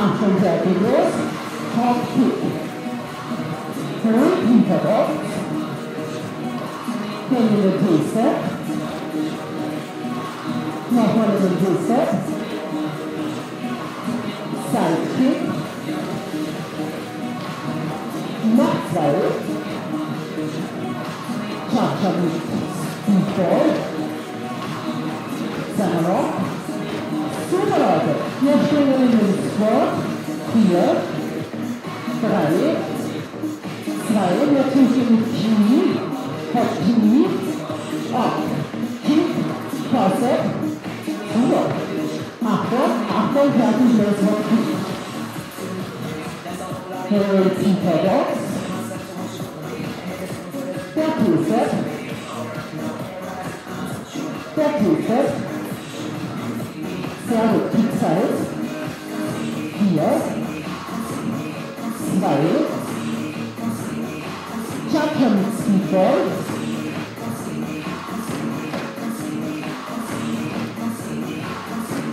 Achtung, sehr geht los. Hop, Kick. Zurück, Hinterbox. Hände den T-Step. Nochmal in den T-Step. Sidekick. Noch zwei. Cha-Cha mit Speedball. Summer Super Leute. Wir stehen in den Squat. Vier. Drei. Zwei. Wir tun mit Knie. Hop Knie. Up. Sehr gut, Kickzeit. Vier. Zwei. Jumper mit Speedball.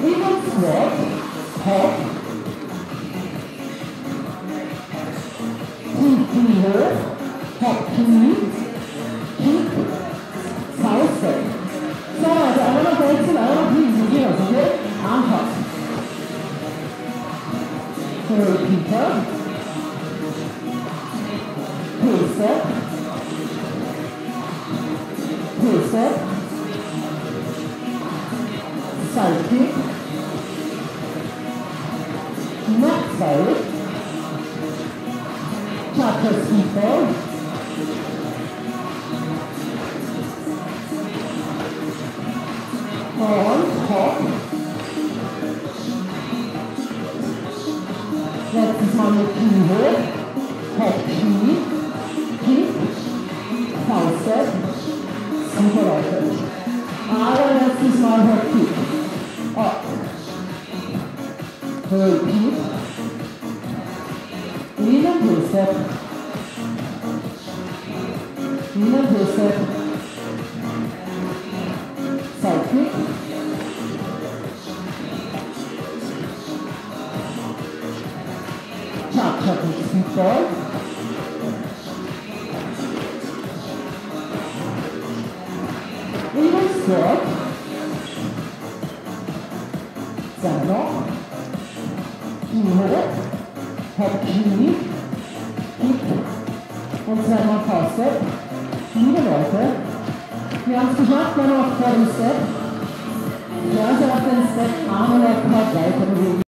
Eagle Squat. Hop. Knie hoch. Hop Knie. Repeater. Pull-Step. Pull-Step. Sidekick. Noch zwei. Cha-Cha Speedball. Und Letztes Mal mit Knie hoch. Hop, Knie. Kick. Fauststep. Super Leute. Aber letztes Mal Hop, Kick. Up. Repeat. Wieder Pull-Step. Wieder Pull-Step. Mark hat den Fußball. Wilmersdorf. Sano. Iho. Hopkini. Kick. Und zweimal Faustep. Liebe Leute, wir haben es geschafft, wenn auch vor dem Step. Ja, also auf den Step Arme noch ein paar weiter